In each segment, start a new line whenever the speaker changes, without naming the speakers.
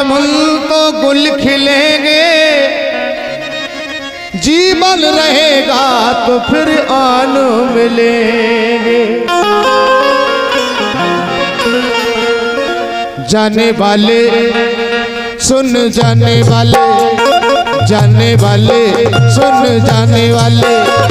चमन तो गुल खिलेंगे। जीवन रहेगा तो फिर आन मिलेंगे। जाने वाले, सुन जाने वाले जाने वाले, सुन जाने वाले।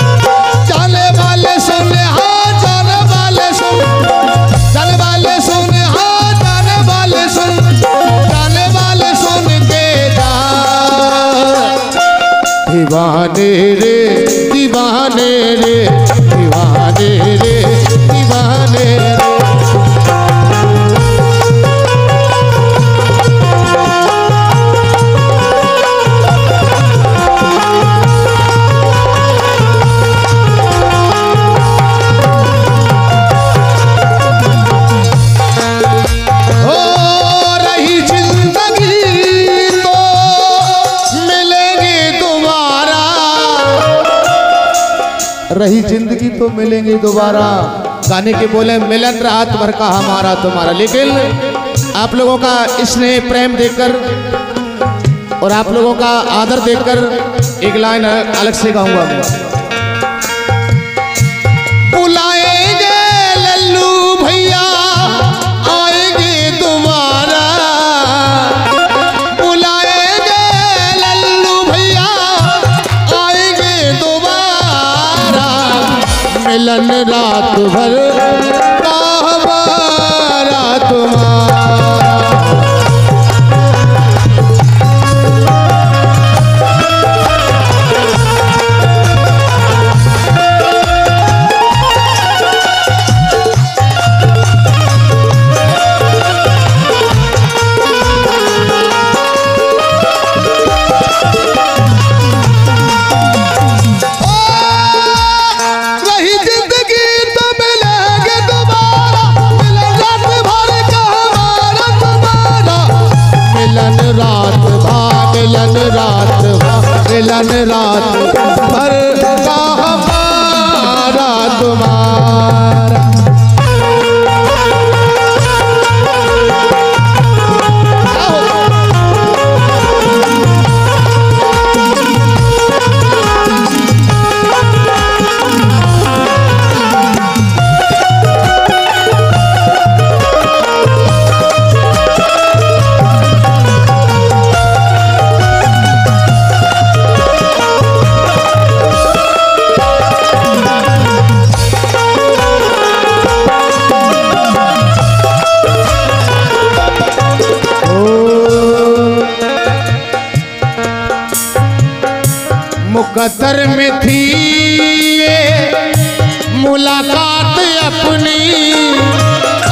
मेरे मिलेंगे दोबारा। गाने के बोले, मिलन रात भर का हमारा तुम्हारा। लेकिन आप लोगों का स्नेह प्रेम देखकर और आप लोगों का आदर देखकर एक लाइन अलग से गाऊँगा। मिलन रात भर। रात भा मिलन रात भा मिलन रात भर का हमारा तुम्हारा मुकद्दर में थी ये मुलाकात अपनी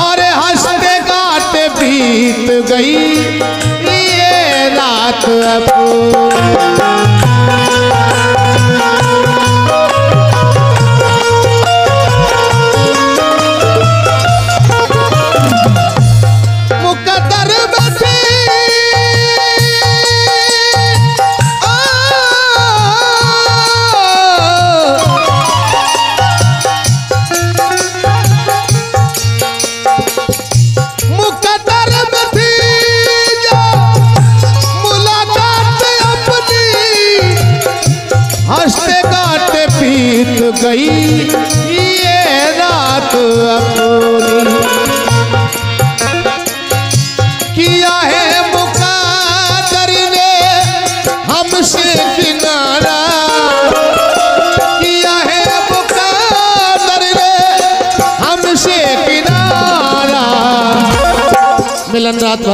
और हँसते गाते बीत गई ये रात अपनी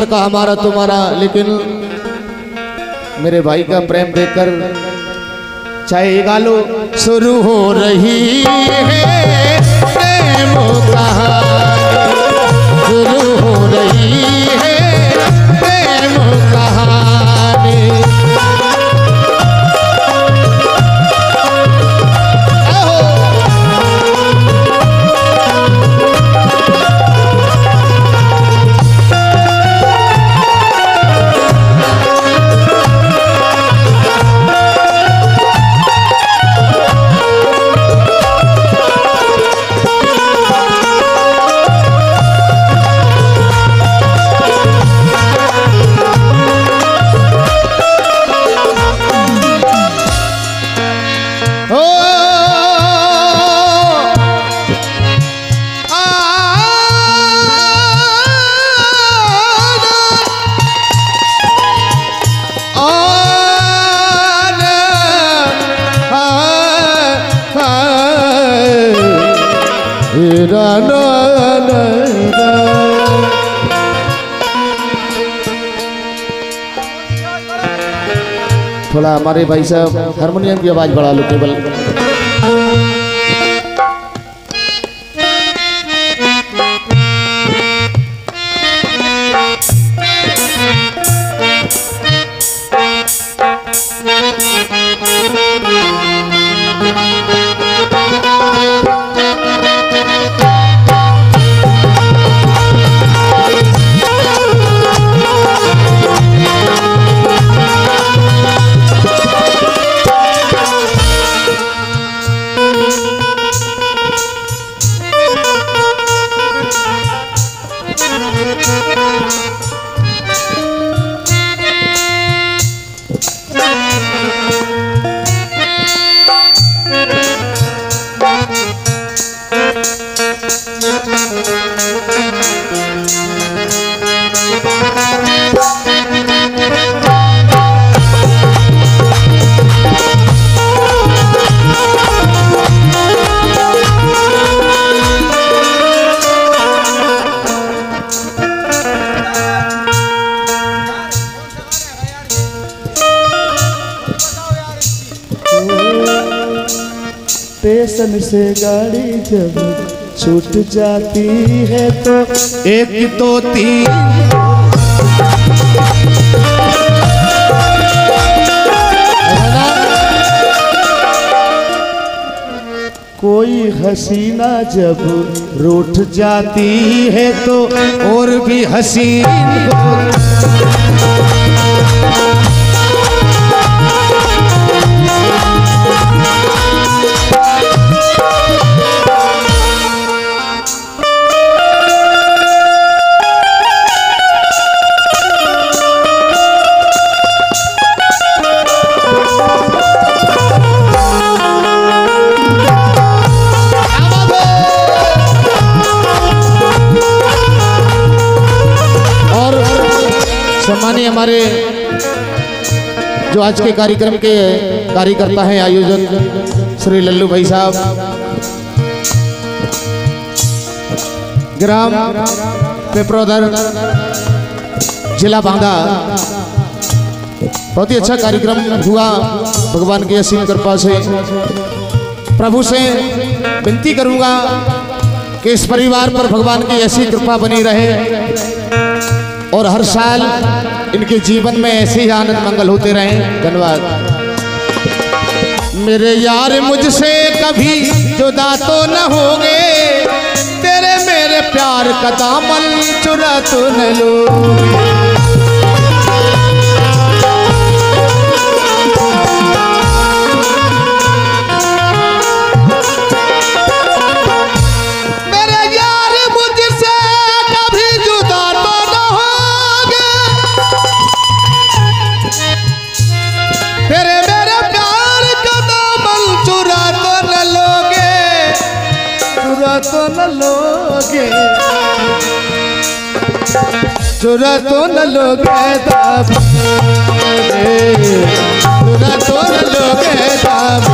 मिलन का हमारा तुम्हारा, लेकिन मेरे भाई का प्रेम देखकर चाहे गालो शुरू हो रही है। थोड़ा हमारे भाई साहब हारमोनियम की आवाज़ बढ़ा लो केवल।
स्टेशन से गाड़ी जब छूट जाती है तो
एक तो तीन
कोई हसीना जब रूठ जाती है तो
और भी हसीन को सम्मानीय हमारे जो आज के कार्यक्रम के कार्यकर्ता हैं, आयोजक श्री लल्लू भाई साहब। ग्राम पेपरोदर, जिला बांदा। बहुत ही अच्छा कार्यक्रम हुआ भगवान की असीम कृपा से। प्रभु से विनती करूँगा कि इस परिवार पर भगवान की ऐसी कृपा बनी रहे और हर साल इनके जीवन में ऐसे ही आनंद मंगल होते रहे। धन्यवाद। मेरे यार, मुझसे कभी जुदा तो न होगे। तेरे मेरे प्यार का दामन चुरा तो न लो। लोगे। तो न लोगे दाम। तो न लोगे दाम।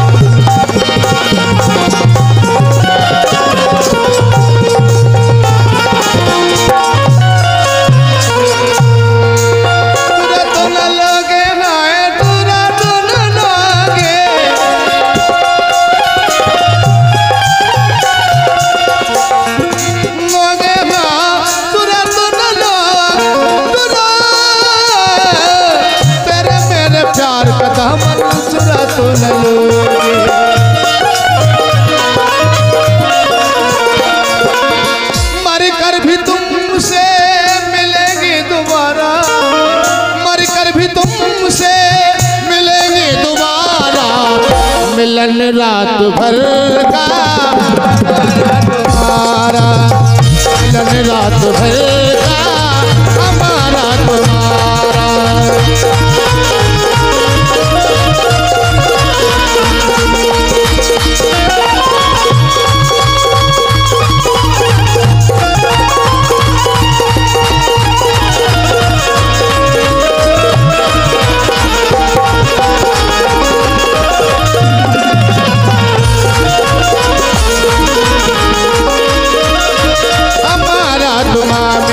मिलन रात भर का। तुम्हारा रात भर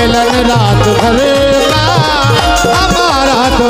मिलन रात भर हमारा तो